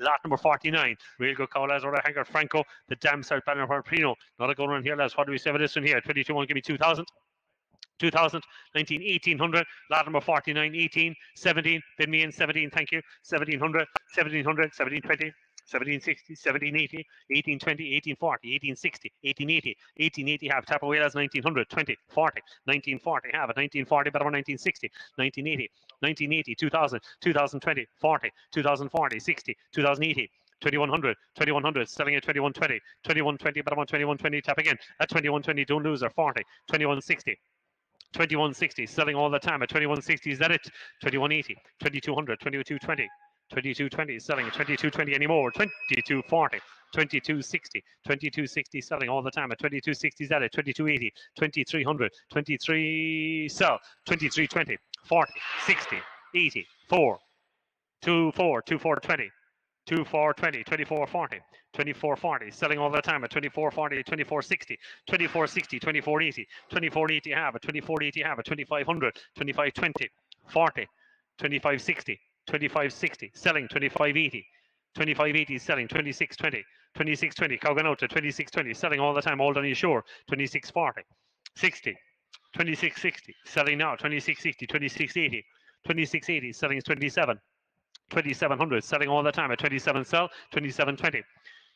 Lot number 49. Real good call, lads. Order Hanger Franco. The dam South Banner Prino. Not a good one here, lads. What do we say for this one here? 22 1. Give me 2,000. 2000, 19, 1800, lot number 49, 18, 17, bid me in 17, thank you, 1700, 1700, 1720, 1760, 1780, 1820, 1840, 1860, 1880, 1880 half, tap away as 1900, 20, 40, 1940 half, 1940 better 1960, 1980, 1980, 2000, 2020, 40, 2040, 60, 2080, 2100, 2100, selling at 2120, 2120, better 2120, tap again at 2120, don't lose her, 40, 2160, 2160, selling all the time at 2160. Is that it? 2180, 2200, 2220, 2220, selling at 2220 anymore, 2240. 2260, 2260 selling all the time at 2260 is that it, 2280, 2300, 23 sell, 2320, 40, 60, 80, 4, 24, 2420, 2420, 2440, 2440, selling all the time at 2440, 2460, 2460, 2480, 2480 have a 2480 have a 2500, 2520, 40, 2560, 2560, selling 2580, 2580 selling 2620, 2620, Coganota 2620, selling all the time, all done you sure, 2640, 60, 2660, selling now 2660, 2680, 2680, selling 27. 2700 selling all the time at 27 sell 2720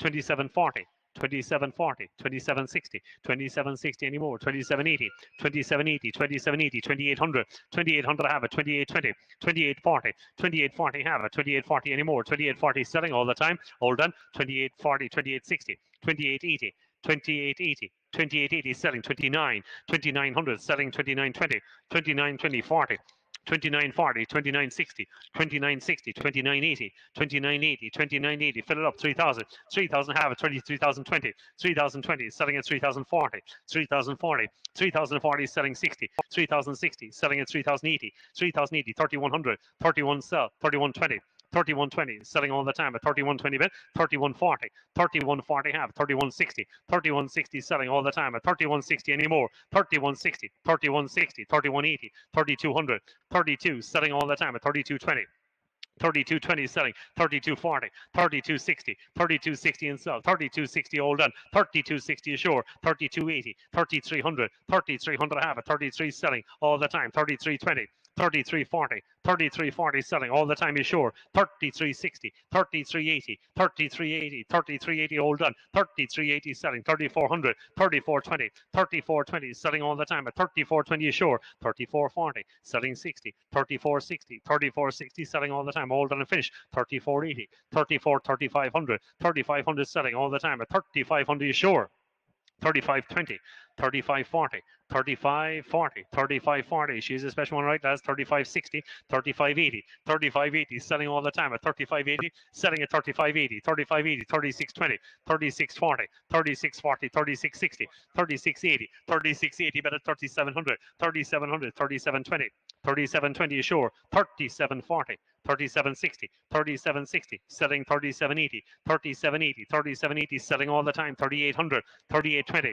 2740 2740 2760 2760 anymore 2780 2780 2780 2800 2800 have it 2820 2840 2840 have it 2840 anymore 2840 selling all the time all done 2840 2860 2880 2880 2880 selling 29 2900 selling 2920 2920 40 2940, 2960, 2960, 2980, 2980, 2980, fill it up, 3000, 3000 have it, 3020, 3020, selling at 3040, 3040, 3040, selling 60, 3060, selling at 3080, 3080, 3100, 31 sell, 3120, 3120 selling all the time at 3120 bit 3140 3140 have 3160 3160 selling all the time at 3160 anymore 3160 3160 3180 3200 32 selling all the time at 3220 3220 selling 3240 3260 3260 and sell 3260 all done 3260 ashore 3280 3300 3300 have it 33 selling all the time 3320 3340 3340 selling all the time is sure. 3360 3380 3380 3380 all done. 3380 selling 3400 3420 3420 selling all the time at 3420 is sure. 3440 selling 60 3460 3460 selling all the time all done and finished. 3480 34 3500 3500 selling all the time at 3500 is sure. 3520 3540 3540 3540 she's a special one right that's 3560 3580 3580 selling all the time. At 3580 selling at 3580 3580 3620 3640 3640 3660 3680 3680 better 3700 3700 3720 3720 sure. 3740 3760 3760 selling 3780 3780 3780 selling all the time. 3800 3820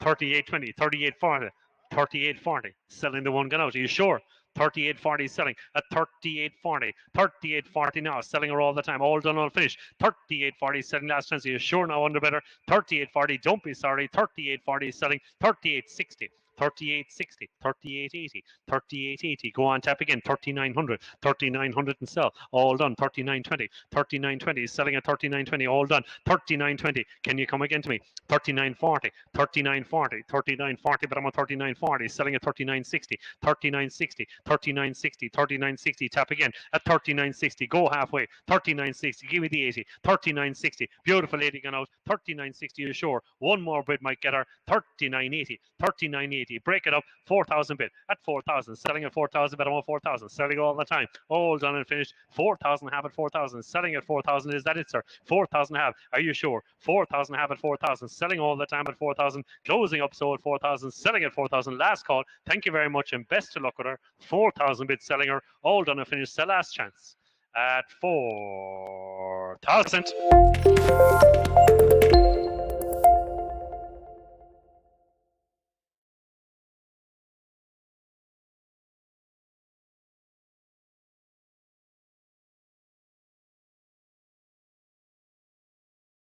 3820 3840 3840 selling the one gun out. Are you sure? 3840 selling at 3840 3840 now selling her all the time. All done all finished. 3840 selling last chance are you sure now under better 3840 don't be sorry. 3840 selling. 3860 3860, 3880, 3880. Go on, tap again, 3900, 3900 and sell. All done, 3920, 3920. Selling at 3920, all done, 3920. Can you come again to me? 3940, 3940, 3940, but I'm on 3940. Selling at 3960, 3960, 3960, 3960. Tap again at 3960. Go halfway, 3960. Give me the 80, 3960. Beautiful 80 gone out, 3960 is sure. One more bid might get her, 3980, 3980. Break it up, 4,000 bid at 4,000. Selling at 4,000, bet on 4,000. Selling all the time. All done and finished. 4,000 have at 4,000. Selling at 4,000. Is that it, sir? 4,000 have. Are you sure? 4,000 have at 4,000. Selling all the time at 4,000. Closing up so at 4,000. Selling at 4,000. Last call. Thank you very much and best of luck with her. 4,000 bid selling her. All done and finished. The last chance at 4,000.